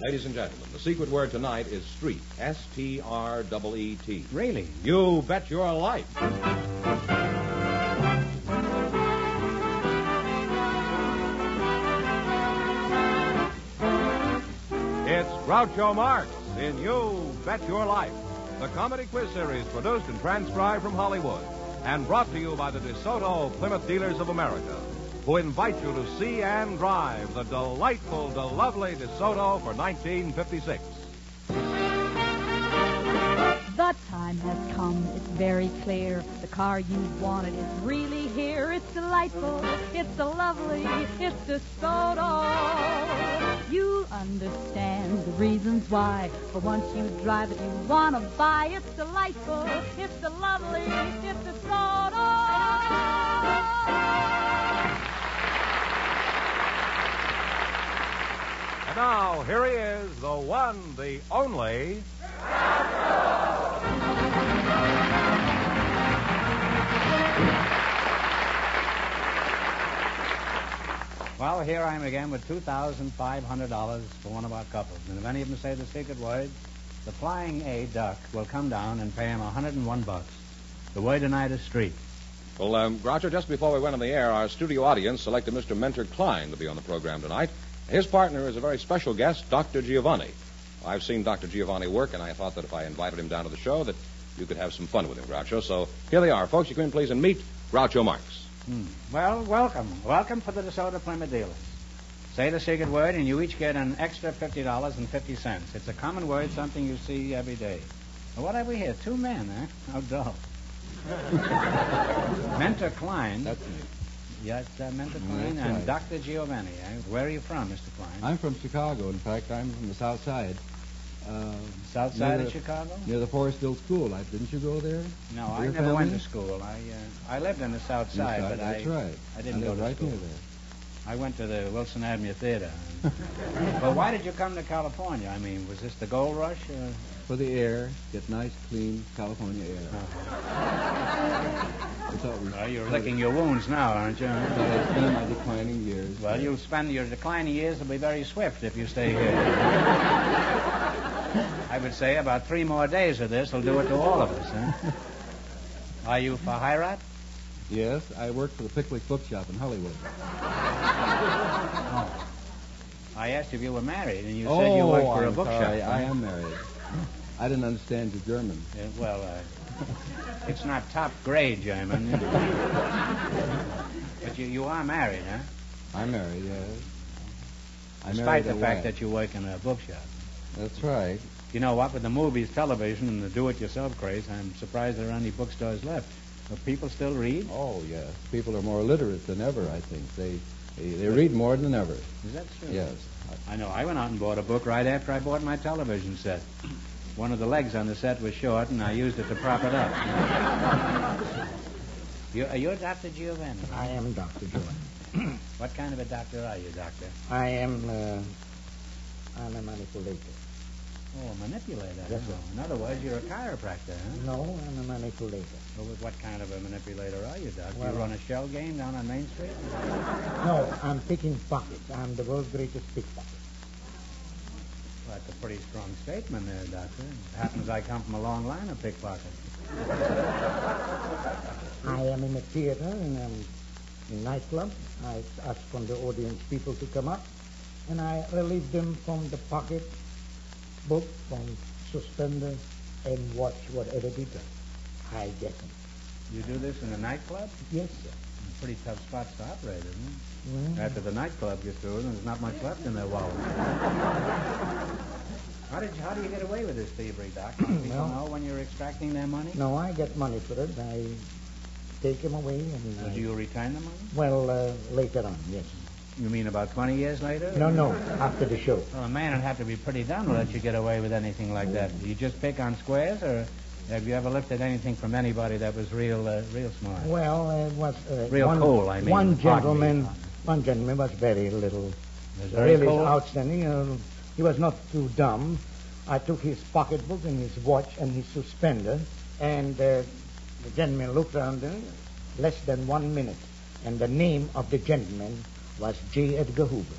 Ladies and gentlemen, the secret word tonight is street. S T R E E T. Really? You bet your life. It's Groucho Marx in You Bet Your Life, the comedy quiz series produced and transcribed from Hollywood and brought to you by the DeSoto Plymouth Dealers of America, who invite you to see and drive the delightful, the lovely DeSoto for 1956. The time has come, it's very clear. The car you wanted is really here. It's delightful, it's lovely, it's DeSoto. You'll understand the reasons why. For once you drive it, you want to buy. It's delightful, it's the lovely, here he is, the one, the only. Well, here I am again with $2,500 for one of our couples. And if any of them say the secret word, the flying A duck will come down and pay him 101 bucks. The word tonight is street. Well, um, Groucho, just before we went on the air, our studio audience selected Mr. Mentor Klein to be on the program tonight. His partner is a very special guest, Dr. Giovanni. I've seen Dr. Giovanni work, and I thought that if I invited him down to the show, that you could have some fun with him, Groucho. So here they are, folks. You come in, please, and meet Groucho Marx. Hmm. Well, welcome. Welcome for the DeSoto Plymouth dealers. Say the secret word, and you each get an extra $50.50. It's a common word, something you see every day. Well, what have we here? Two men, huh? How dull. Mentor Klein. That's me. Yes, uh, Mm, Klein that's and right. Dr. Giovanni. Where are you from, Mr. Klein? I'm from Chicago. In fact, I'm from the South Side. Uh, South side the- of Chicago? Near the Forestville School. I, didn't you go there? No, I never family? went to school. I uh, I lived in the South Side, but That's I right. I didn't I go to right school. near there. I went to the Wilson Avenue Theater. well, why did you come to California? I mean, was this the gold rush? Or... For the air, get nice, clean California air. We Well, you're licking your wounds now, aren't you? thought I'd spend my declining years. Well, you'll spend your declining years will be very swift if you stay here. I would say about three more days of this will do it to all of us. Huh? Are you for Hirat? Yes, I work for the Pickwick Bookshop in Hollywood. I asked if you were married, and you oh, said you worked for a I'm bookshop. sorry. I am married. I didn't understand your German. Yeah, well, uh, it's not top grade German. but you, you are married, huh? I'm married, yes. I Despite married the fact that you work in a bookshop. That's right. You know what? With the movies, television, and the do-it-yourself craze, I'm surprised there are any bookstores left. But people still read? Oh, yes. People are more literate than ever, I think. They, they, they read more than ever. Is that true? Yes. I know. I went out and bought a book right after I bought my television set. One of the legs on the set was short, and I used it to prop it up. you, are you Dr. Giovanni? I am Dr. Giovanni. What kind of a doctor are you, doctor? I am uh, I'm a manipulator. Oh, a manipulator. Yes, sir. In other words, you're a chiropractor, huh? No, I'm a manipulator. Well, what kind of a manipulator are you, Doc? Well, you run a shell game down on Main Street? No, I'm picking pockets. I'm the world's greatest pickpocket. That's a pretty strong statement there, Doctor. It happens I come from a long line of pickpockets. I am in a theater in um, a nightclub. I ask from the audience people to come up, and I relieve them from the pocket book, from suspender, and watch whatever they do. I get them. You do this in a nightclub? Yes, sir. Pretty tough spots to operate, isn't it? Mhm. After the nightclub gets through, there's not much left in their wallet. how did you, how do you get away with this thievery, Doc? Do people Well- know when you're extracting their money? No, I get money for it. I take them away and Or I, do you return the money? well uh, later on. Yes. You mean about 20 years later? No, no, after the show. Well, a man would have to be pretty dumb to let you get away with anything like that. Do you just pick on squares, or have you ever lifted anything from anybody that was real, uh, real smart? Well, it was uh, Real one, cool, I mean. One gentleman, me. One gentleman was very little, very really cool? outstanding. Uh, he was not too dumb. I took his pocketbook and his watch and his suspender, and uh, the gentleman looked around uh, less than one minute, and the name of the gentleman was J. Edgar Hoover.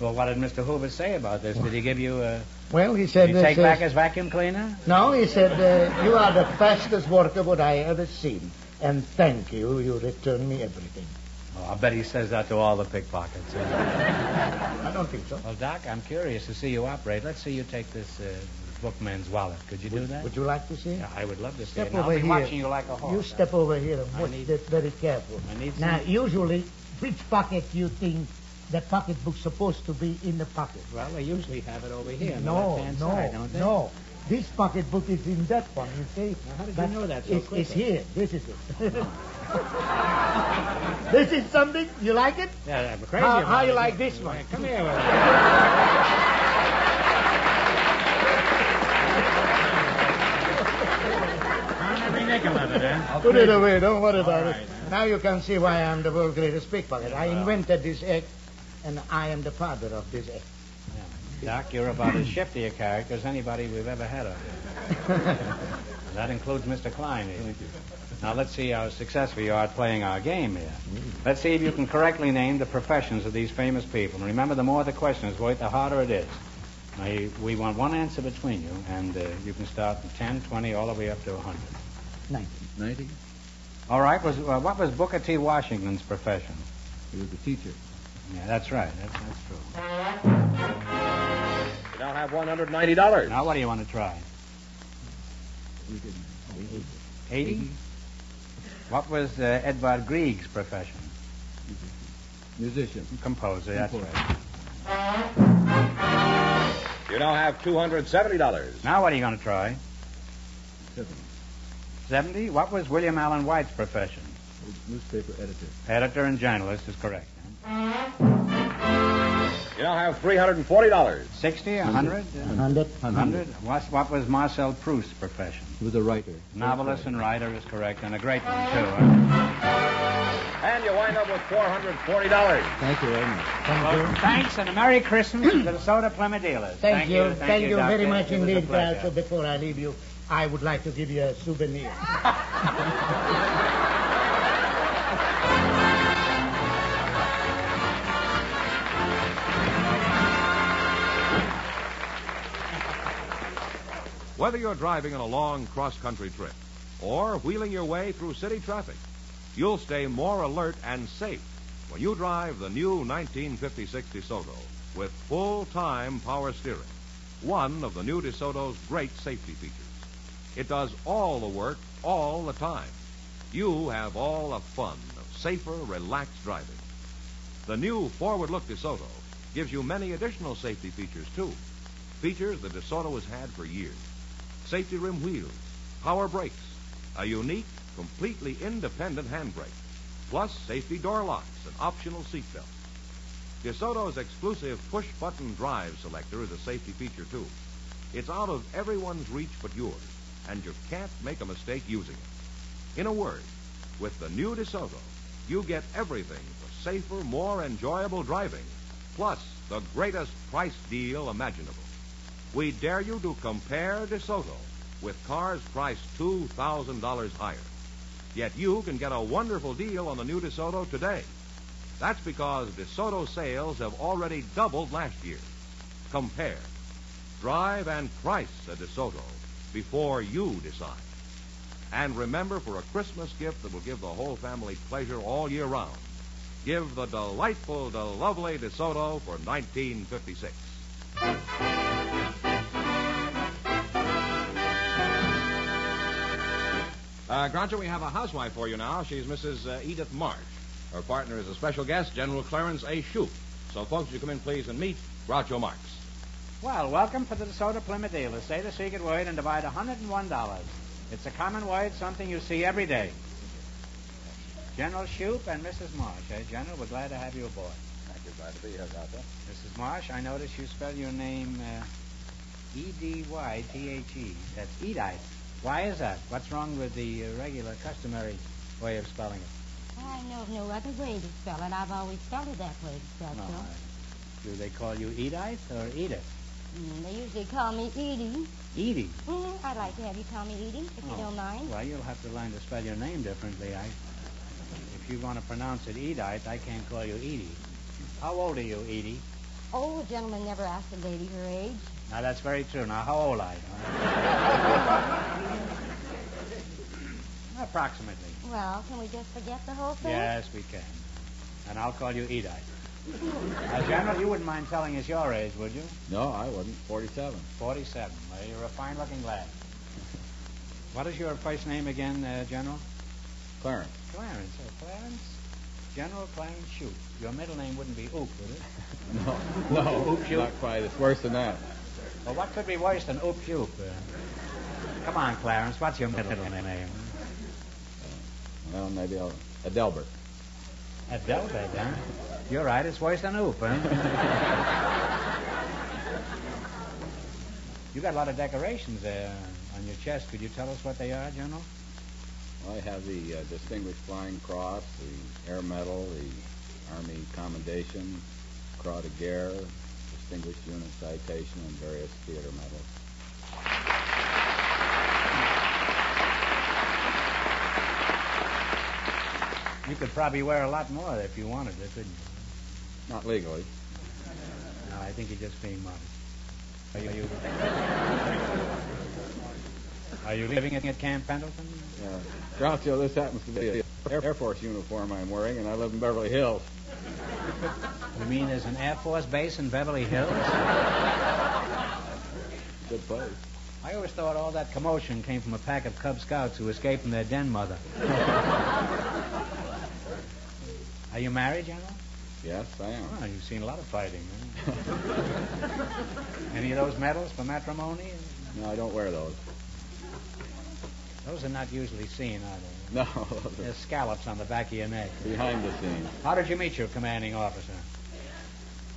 Well, what did Mr. Hoover say about this? Did he give you a... Well, he said... Did he take is- back his vacuum cleaner? No, he said, uh, you are the fastest worker what I ever seen. And thank you, you return me everything. Oh, I bet he says that to all the pickpockets. I don't think so. well, Doc, I'm curious to see you operate. Let's see you take this uh, bookman's wallet. Could you do that? Would you like to see? Yeah, I would love to see Step it. And I'll over be here. watching you like a horse. You step over here and watch need- that very careful. I need Now, usually, which pocket you think the pocketbook's supposed to be in the pocket? Well, they usually have it over here on the no, no, side, no. This pocketbook is in that one, you see. Now, how did you know that so it's, it's here. This is it. this is something. You like it? Yeah, I'm crazy How- how you like this one? Come here. with every nickel of it, huh? Put it away. Don't worry about All it. Now you can see why I'm the world's greatest pickpocket. I invented this act, and I am the father of this act. Doc, you're about as shifty a character as anybody we've ever had up here. that includes Mr. Klein here. Now let's see how successful you are at playing our game here. Let's see if you can correctly name the professions of these famous people. And remember, the more the question is worth, the harder it is. Now, you, we want one answer between you, and uh, you can start from 10, 20, all the way up to 100. Nineteen. 90? All right. Was, uh, what was Booker T. Washington's profession? He was a teacher. Yeah, that's right. That's, that's true. You now have $190. Now, what do you want to try? We could, 80? What was uh, Edvard Grieg's profession? musician. Composer, that's right. You now have $270. Now, what are you going to try? Seven. 70? What was William Allen White's profession? Newspaper editor. Editor and journalist is correct. You now have $340. 60, 100? Hundred. 100? What, what was Marcel Proust's profession? He was a writer. Novelist and writer is correct, and a great one, too. Huh? And you wind up with $440. Thank you very much. Thank you. Thanks, and a Merry Christmas to DeSoto Plymouth dealers. Thank, you. Thank, you, very Doctor. much It was a indeed, Carl. pleasure. So before I leave you, I would like to give you a souvenir. Whether you're driving on a long cross-country trip or wheeling your way through city traffic, you'll stay more alert and safe when you drive the new 1956 DeSoto with full-time power steering, one of the new DeSoto's great safety features. It does all the work all the time. You have all the fun of safer, relaxed driving. The new forward-look DeSoto gives you many additional safety features, too. Features the DeSoto has had for years safety rim wheels, power brakes, a unique, completely independent handbrake, plus safety door locks and optional seatbelts. DeSoto's exclusive push-button drive selector is a safety feature, too. It's out of everyone's reach but yours, and you can't make a mistake using it. In a word, with the new DeSoto, you get everything for safer, more enjoyable driving, plus the greatest price deal imaginable. We dare you to compare DeSoto with cars priced $2,000 higher. Yet you can get a wonderful deal on the new DeSoto today. That's because DeSoto sales have already doubled last year. Compare. Drive and price a DeSoto before you decide. And remember, for a Christmas gift that will give the whole family pleasure all year round, give the delightful, the lovely DeSoto for 1956. Uh, Groucho, we have a housewife for you now. She's Mrs. Uh, Edith Marsh. Her partner is a special guest, General Clarence A. Shoop. So, folks, you come in, please, and meet Groucho Marx. Well, welcome to the DeSoto Plymouth dealers. Say the secret word and divide $101. It's a common word, something you see every day. General Shoop and Mrs. Marsh. Eh, General, we're glad to have you aboard. Thank you. Glad to be here, Doctor. Mrs. Marsh, I notice you spell your name uh, E-D-Y-T-H-E. That's Edith. Why is that? What's wrong with the uh, regular, customary way of spelling it? I know of no other way to spell it. I've always spelled it that way, No, all. I- do they call you Edith or Edith? Mm, they usually call me Edie. Edie. Mm, I'd like to have you call me Edie, if you Oh, don't mind. Well, you'll have to learn to spell your name differently. I, if you want to pronounce it Edith, I can't call you Edie. How old are you, Edie? Oh, a gentleman never asked a lady her age. Now, that's very true. Now, how old are you? Approximately. Well, can we just forget the whole thing? Yes, we can. And I'll call you Edith. Now, General, you wouldn't mind telling us your age, would you? No, I wouldn't. 47. 47. Well, you're a fine-looking lad. What is your first name again, uh, General? Clarence. Clarence. Oh, Clarence? General Clarence Shoop. Your middle name wouldn't be Oop, would it? No, no, Oop, shoot. not quite. It's worse than that. Well, what could be worse than Oop Shoop? Uh, come on, Clarence. What's your middle name? Well, maybe I'll, Adelbert. Adelbert, huh? You're right. It's worse than Oop, huh? you got a lot of decorations there on your chest. Could you tell us what they are, General? I have the uh, Distinguished Flying Cross, the Air Medal, the Army Commendation, Croix de Guerre, Distinguished Unit Citation, and various theater medals. You could probably wear a lot more if you wanted it, couldn't you? Not legally. No, I think you're just being modest. Are you? Are you living at, at Camp Pendleton? Uh, Groucho, this happens to be the Air Force uniform I'm wearing, and I live in Beverly Hills. You mean there's an Air Force base in Beverly Hills? Good place. I always thought all that commotion came from a pack of Cub Scouts who escaped from their den mother. Are you married, General? Yes, I am. Oh, you've seen a lot of fighting. Any of those medals for matrimony? No, I don't wear those. Those are not usually seen, are they? No, There's scallops on the back of your neck. behind the scenes. How did you meet your commanding officer?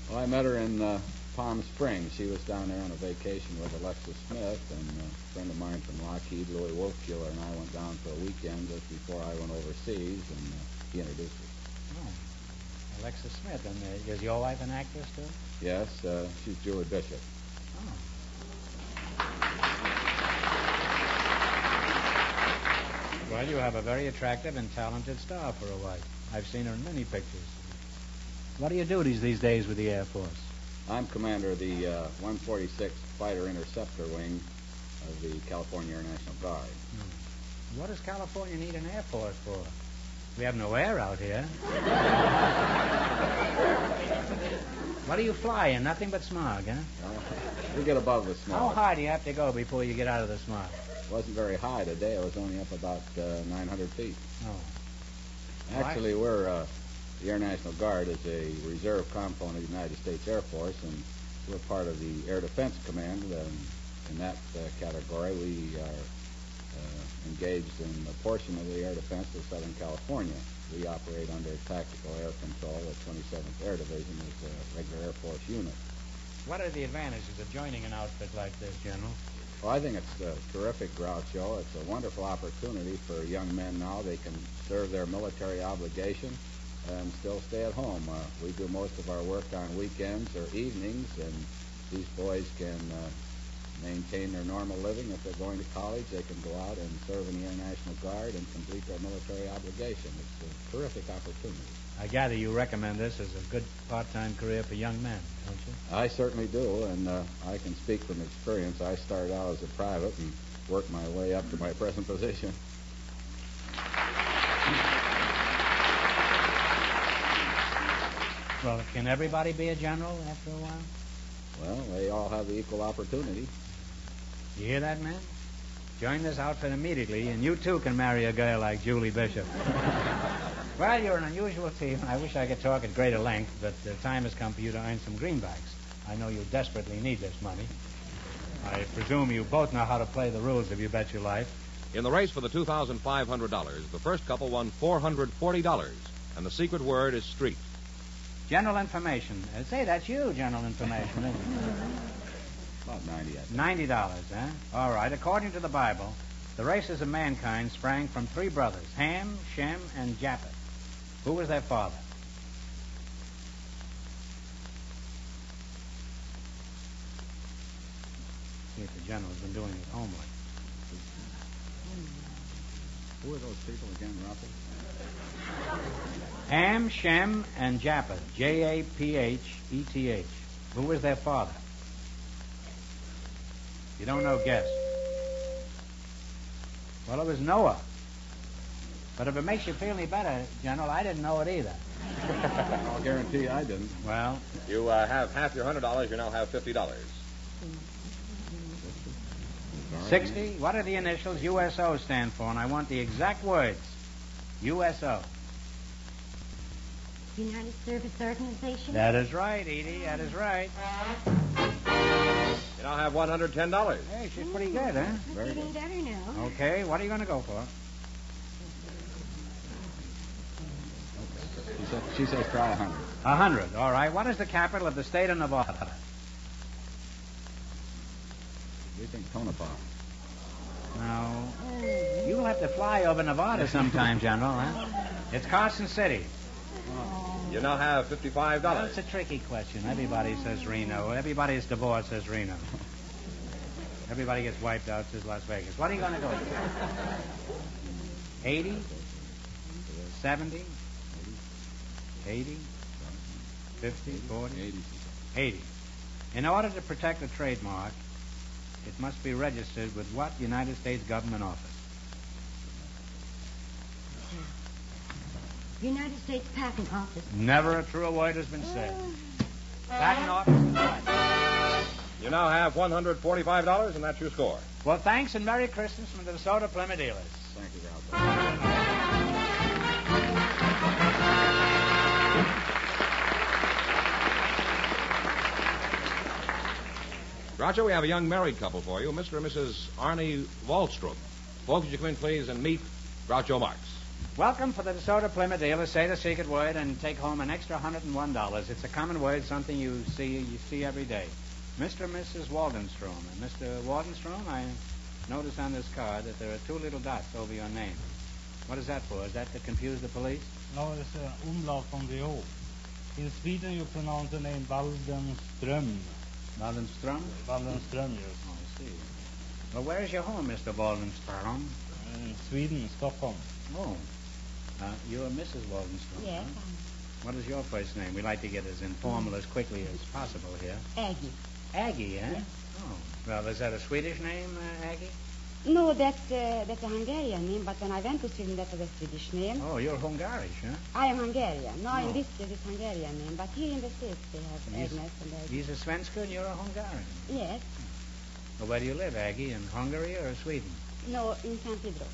Well, I met her in uh, Palm Springs. She was down there on a vacation with Alexis Smith, and a friend of mine from Lockheed, Louis Wolfkueller, and I went down for a weekend just before I went overseas, and uh, he introduced us. Oh, Alexis Smith. And uh, is your wife an actress, too? Yes, uh, she's Julie Bishop. Oh. Well, you have a very attractive and talented star for a wife. I've seen her in many pictures. What are your duties these days with the Air Force? I'm commander of the uh, 146th Fighter Interceptor Wing of the California Air National Guard. What does California need an Air Force for? We have no air out here. what do you fly in? Nothing but smog, huh? Uh, we get above the smog. How high do you have to go before you get out of the smog? It wasn't very high today. It was only up about uh, 900 feet. Oh. Actually, we're uh, the Air National Guard is a reserve component of the United States Air Force, and we're part of the Air Defense Command. And in that uh, category, we are uh, engaged in a portion of the air defense of Southern California. We operate under tactical air control. The 27th Air Division is a regular Air Force unit. What are the advantages of joining an outfit like this, General? Well, I think it's a terrific, Groucho. It's a wonderful opportunity for young men now. They can serve their military obligation and still stay at home. Uh, we do most of our work on weekends or evenings, and these boys can uh, maintain their normal living. If they're going to college, they can go out and serve in the Air National Guard and complete their military obligation. It's a terrific opportunity. I gather you recommend this as a good part-time career for young men, don't you? I certainly do, and uh, I can speak from experience. I started out as a private and worked my way up to my present position. Well, can everybody be a general after a while? Well, they all have the equal opportunity. You hear that, man? Join this outfit immediately, and you too can marry a girl like Julie Bishop. well, you're an unusual team. I wish I could talk at greater length, but the time has come for you to earn some greenbacks. I know you desperately need this money. I presume you both know how to play the rules if you bet your life. In the race for the $2,500, the first couple won $440, and the secret word is street. General information. Uh, say, that's you, general information. About 90, I think. Ninety dollars, huh? All right. According to the Bible, the races of mankind sprang from three brothers: Ham, Shem, and Japheth. Who was their father? See if the general's been doing his homework. Who are those people again, Russell? Ham, Shem, and Japheth. J A P H E T H. Who was their father? You don't know, guess. Well, it was Noah. But if it makes you feel any better, General, I didn't know it either. I'll guarantee I didn't. Well, You uh, have half your hundred dollars. You now have fifty dollars. 60. What do the initials USO stand for? And I want the exact words. USO. United Service Organization? That is right, Edie. That is right. You now have one hundred ten dollars. Hey, she's pretty good, huh? Very Getting good. better now. Okay, what are you going to go for? She, said, she says try a hundred. A hundred. All right. What is the capital of the state of Nevada? We think Tonopah. No. you'll have to fly over Nevada sometime, General, huh? It's Carson City. Oh, You now have fifty-five Well, dollars. it's a tricky question. Everybody says Reno. Everybody that's divorced says Reno. Everybody gets wiped out says Las Vegas. What are you going to go for? 80? 70? 80? 50? 40? Eighty. 80. In order to protect a trademark, it must be registered with what United States government office? United States Patent Office. Never a truer word has been said. Patent office. You now have one hundred forty-five dollars, and that's your score. Well, thanks and Merry Christmas from the DeSoto Plymouth dealers. Thank you, Ralph. Groucho, we have a young married couple for you, Mr. and Mrs. Arnie Wallstrom. Folks, would you come in, please, and meet Groucho Marx. Welcome for the DeSoto Plymouth dealers. Say the secret word and take home an extra $101. It's a common word, something you see you see every day. Mr. and Mrs. Waldenstrom. And Mr. Waldenstrom, I notice on this card that there are two little dots over your name. What is that for? Is that to confuse the police? No, it's uh, umlaut on the O. In Sweden, you pronounce the name Waldenström. Waldenstrom? Waldenström, yes. Oh, I see. Well, where is your home, Mr. Waldenstrom? In Sweden, Stockholm. Oh. Uh, you're Mrs. Waldenstrom. Yes, huh? What is your first name? We like to get as informal as quickly as possible here. Aggie. Aggie, eh? Yes. Oh. Well, is that a Swedish name, uh, Aggie? No, that's, uh, that's a Hungarian name, but when I went to Sweden, that was a Swedish name. Oh, you're Hungarish, huh? I am Hungarian. No, Oh. in this case, it's Hungarian name, but here in the States, they have Yes. Agnes and Aggie. He's a Svenska and you're a Hungarian. Yes. Well, where do you live, Aggie? In Hungary or Sweden? No, in San Pedro.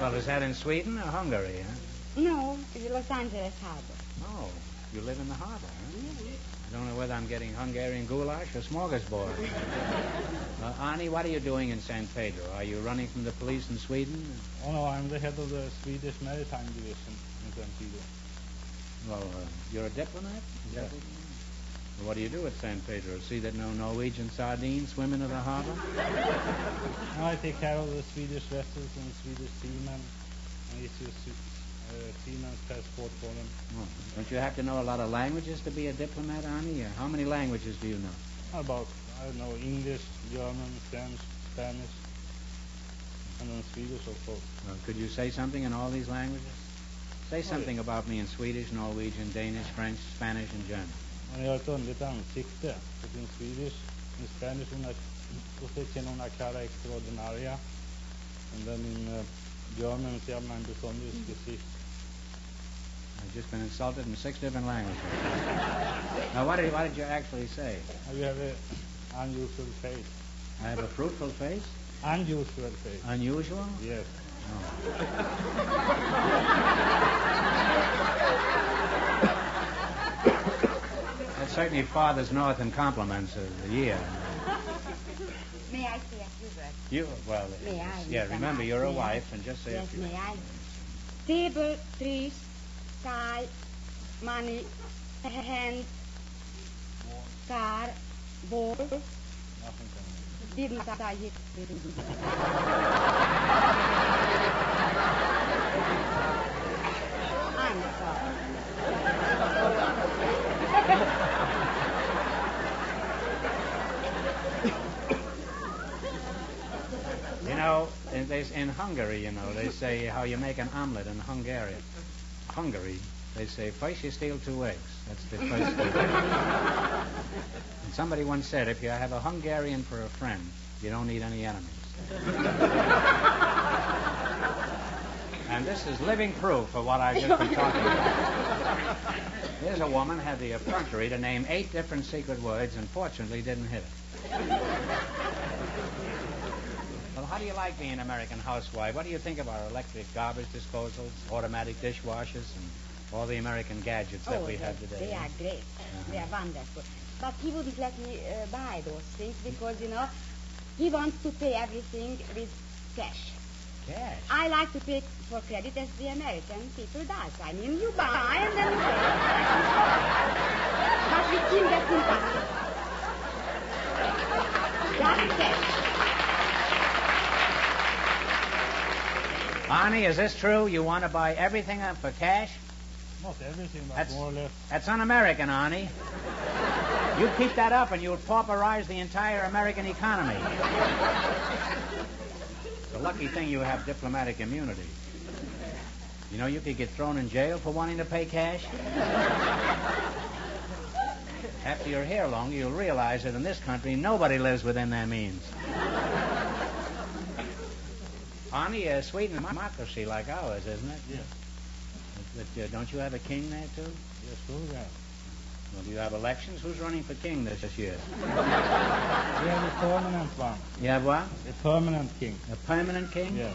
Well, is that in Sweden or Hungary, huh? No, it's Los Angeles Harbor. Oh, you live in the harbor, huh? I don't know whether I'm getting Hungarian goulash or smorgasbord. uh, Arnie, what are you doing in San Pedro? Are you running from the police in Sweden? Oh, no, I'm the head of the Swedish Maritime Division in San Pedro. Well, uh, you're a diplomat? Is Yes. what? Well, what do you do at San Pedro? See that no Norwegian sardines swim into the harbor? I take care of the Swedish vessels and Swedish seamen. I issue su- uh, seaman's passport for them. Oh, don't you have to know a lot of languages to be a diplomat, Arnie? Uh, How many languages do you know? About, I don't know, English, German, French, Spanish, and then Swedish, of course. Well, could you say something in all these languages? Say something about me in Swedish, Norwegian, Danish, French, Spanish, and German. Man gör ett underligt ansikte. För in Swedish, in Spanish, una, usted tiene una cara extraordinaria. And then in uh, German, sie haben ein besonderes Gesicht. I've just been insulted in six different languages. now, what did, what did you actually say? You have an unusual face. I have a fruitful face? Unusual face. Unusual? Yes. That certainly fathers north in compliments of the year. May I say a few words? You, well, May I, yeah, Mr. remember, you're a May I? wife, and just say a Yes, few. may I? Table, trees, sky, money, hand, car, ball, Nothing didn't say it. I'm sorry. You know, in, they, in Hungary, you know, they say how you make an omelet in Hungary. Hungary. They say first you steal two eggs. That's the first and somebody once said, if you have a Hungarian for a friend, you don't need any enemies. and this is living proof of what I've just been talking about. Here's a woman had the effrontery to name eight different secret words and fortunately didn't hit it. How do you like being an American housewife? What do you think of our electric garbage disposals, automatic dishwashers, and all the American gadgets that oh, we they, have today? they are great. They are wonderful. But he wouldn't let me uh, buy those things because, you know, he wants to pay everything with cash. Cash. I like to pay for credit as the American people does. I mean, you buy and then you pay. but with him, that's impossible. Just cash. Arnie, is this true? You want to buy everything up for cash? Not everything, but That's- more or less. That's un-American, Arnie. You keep that up and you'll pauperize the entire American economy. It's a lucky thing you have diplomatic immunity. You know, you could get thrown in jail for wanting to pay cash. After you're here long, you'll realize that in this country, nobody lives within their means. Arnie, uh, Sweden is a democracy like ours, isn't it? Yes. But uh, don't you have a king there, too? Yes, we have. Well, do you have elections? Who's running for king this year? We have a permanent one. You have what? A permanent king. A permanent king? Yes.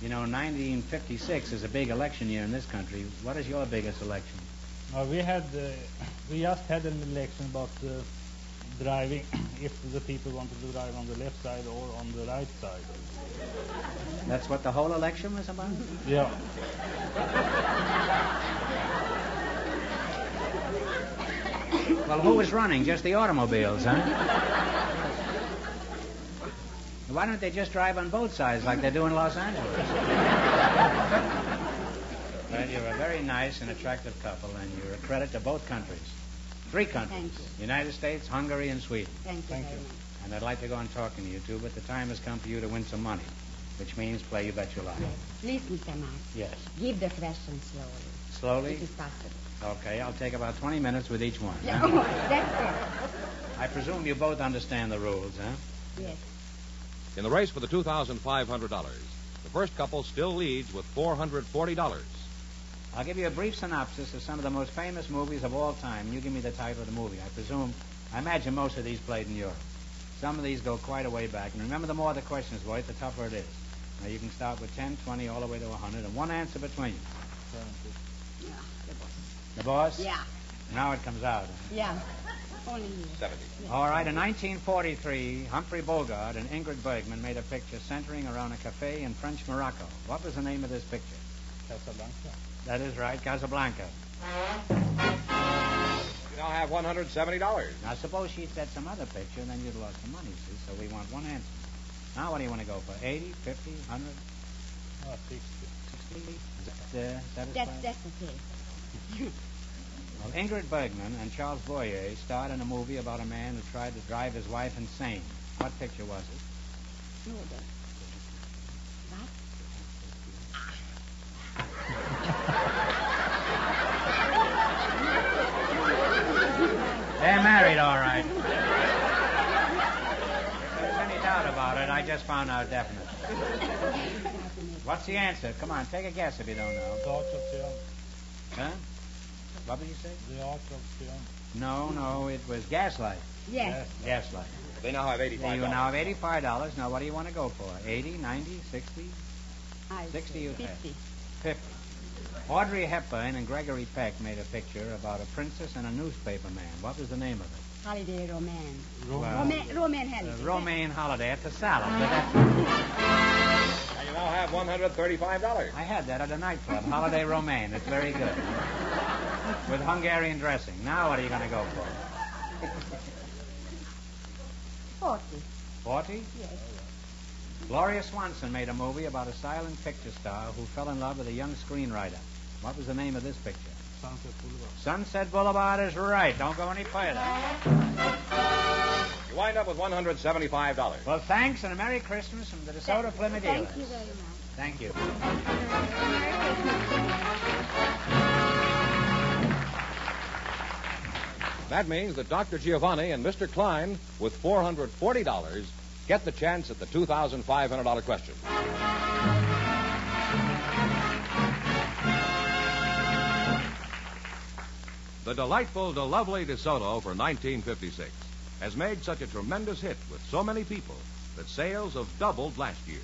You know, 1956 is a big election year in this country. What is your biggest election? Uh, we had, uh, we just had an election about uh, driving, if the people wanted to drive on the left side or on the right side. That's what the whole election was about? Yeah. Well, who was running? Just the automobiles, huh? Why don't they just drive on both sides like they do in Los Angeles? well, you're a very nice and attractive couple, and you're a credit to both countries. Three countries. Thank you. United States, Hungary, and Sweden. Thank you Thank you. And I'd like to go on talking to you two, but the time has come for you to win some money, which means play You Bet Your Life. Yes. Please, Mr. Mark, Yes. give the question slowly. Slowly? If it's possible. Okay, I'll take about 20 minutes with each one. Yeah, huh? oh, that's good. I presume you both understand the rules, huh? Yes. In the race for the $2,500, the first couple still leads with $440. I'll give you a brief synopsis of some of the most famous movies of all time. You give me the title of the movie. I presume, I imagine most of these played in Europe. Some of these go quite a way back. And remember, the more the questions were, the tougher it is. Now, you can start with 10, 20, all the way to 100, and one answer between you. Yeah, the boss. The boss? Yeah, Now it comes out. yeah. Only you. 70. All right, in 1943, Humphrey Bogart and Ingrid Bergman made a picture centering around a cafe in French Morocco. What was the name of this picture? Casablanca. That is right, Casablanca. You now have $170. Now, suppose she said some other picture, and then you'd lost the money, see? So we want one answer. Now, what do you want to go for? 80, 50, 100, Ah, 60. 60? Is that uh, satisfying? That's, that's okay. Well, Ingrid Bergman and Charles Boyer starred in a movie about a man who tried to drive his wife insane. What picture was it? No, the... What? They're married, all right. If there's any doubt about it, I just found out definite. What's the answer? Come on, take a guess if you don't know. The Art of Triumph. Huh? What did you say? The Art of Triumph. No, no, it was Gaslight. Yes. Gaslight. They now have $85. You now have $85. Now, what do you want to go for? 80, 90, 60, I 60 you have. 50. 50? Audrey Hepburn and Gregory Peck made a picture about a princess and a newspaper man. What was the name of it? Holiday Roman. Well, Roman, Roman uh, Holiday. Romaine Holiday at the salad. But that's- And you now have $135. I had that at a nightclub, Holiday Romaine. It's very good. With Hungarian dressing. Now what are you going to go for? 40. 40? Yes. Gloria Swanson made a movie about a silent picture star who fell in love with a young screenwriter. What was the name of this picture? Sunset Boulevard. Sunset Boulevard is right. Don't go any further. You wind up with $175. Well, thanks and a Merry Christmas from the DeSoto Plymouth Thank dealers. you very much. Thank you. That means that Dr. Giovanni and Mr. Klein, with $440, get the chance at the $2,500 question. The delightful, the lovely DeSoto for 1956 has made such a tremendous hit with so many people that sales have doubled last year.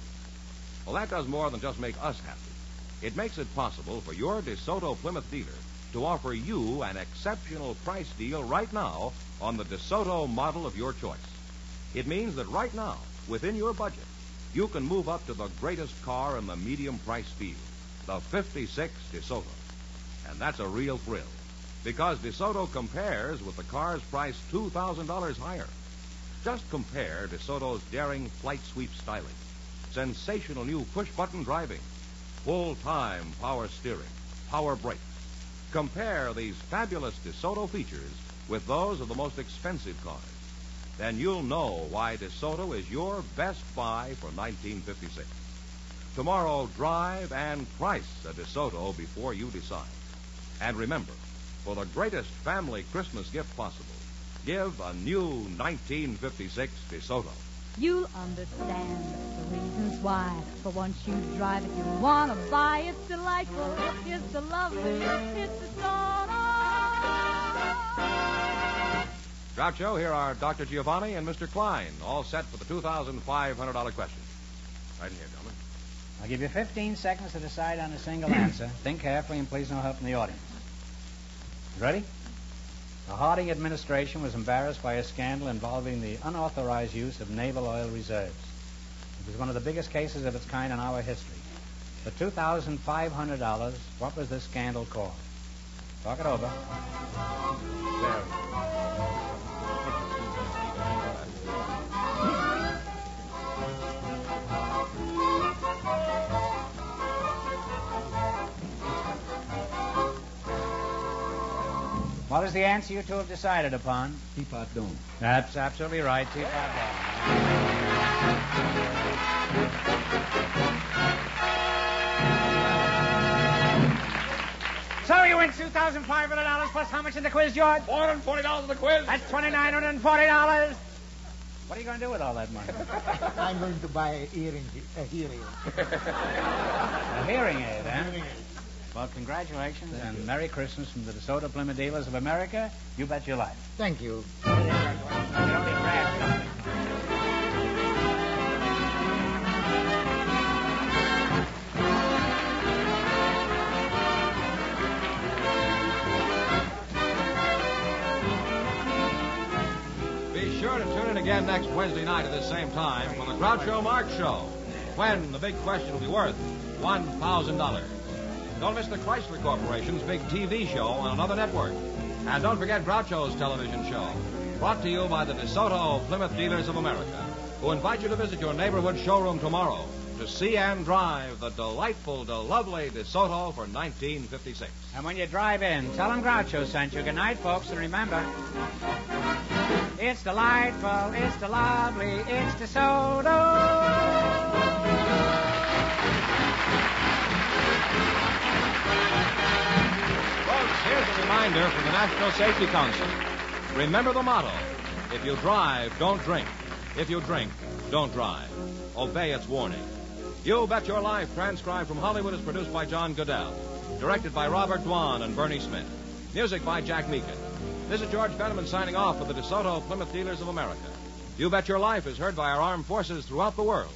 Well, that does more than just make us happy. It makes it possible for your DeSoto Plymouth dealer to offer you an exceptional price deal right now on the DeSoto model of your choice. It means that right now, within your budget, you can move up to the greatest car in the medium price field, the 56 DeSoto. And that's a real thrill because DeSoto compares with the cars priced $2,000 higher. Just compare DeSoto's daring flight sweep styling, sensational new push button driving, full time power steering, power brakes. Compare these fabulous DeSoto features with those of the most expensive cars. Then you'll know why DeSoto is your best buy for 1956. Tomorrow, drive and price a DeSoto before you decide. And remember, for the greatest family Christmas gift possible, give a new 1956 DeSoto. You'll understand the reasons why. For once you drive it, you want to buy. It's delightful. It's the lovely. It's the soda. Groucho, here are Dr. Giovanni and Mr. Klein, all set for the $2,500 question. Right in here, gentlemen. I'll give you 15 seconds to decide on a single answer. Think carefully and please no help from the audience. Ready? The Harding administration was embarrassed by a scandal involving the unauthorized use of naval oil reserves. It was one of the biggest cases of its kind in our history. For $2,500, what was this scandal called? Talk it over. What is the answer you two have decided upon? Teapot Dome. That's absolutely right. Teapot Dome. So you win $2,500 plus how much in the quiz, George? $440 in the quiz. That's $2,940. What are you going to do with all that money? I'm going to buy a hearing, a hearing. A hearing aid, eh? Well, congratulations and Merry Christmas from the DeSoto Plymouth Dealers of America. You bet your life. Thank you. You don't get bragged, Be sure to tune in again next Wednesday night at the same time for the Groucho Marx Show, when the big question will be worth $1,000. Don't miss the Chrysler Corporation's big TV show on another network. And don't forget Groucho's television show, brought to you by the DeSoto Plymouth Dealers of America, who invite you to visit your neighborhood showroom tomorrow to see and drive the delightful, the lovely DeSoto for 1956. And when you drive in, tell them Groucho sent you. Good night, folks, and remember, it's delightful, it's the lovely, it's DeSoto. Folks, here's a reminder from the National Safety Council. Remember the motto if you drive, don't drink. If you drink, don't drive. Obey its warning. You Bet Your Life, transcribed from Hollywood, is produced by John Guedel. Directed by Robert Dwan and Bernie Smith. Music by Jack Meakin. This is George Fenneman signing off for the DeSoto Plymouth Dealers of America. You Bet Your Life is heard by our armed forces throughout the world.